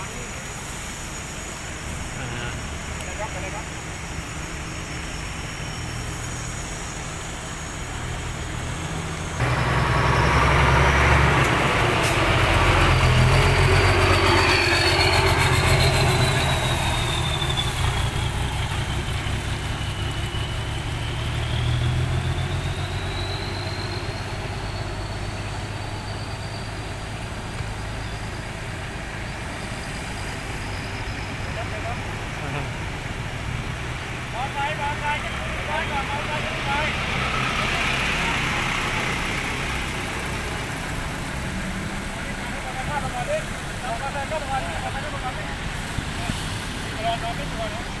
à. Kalau kami juga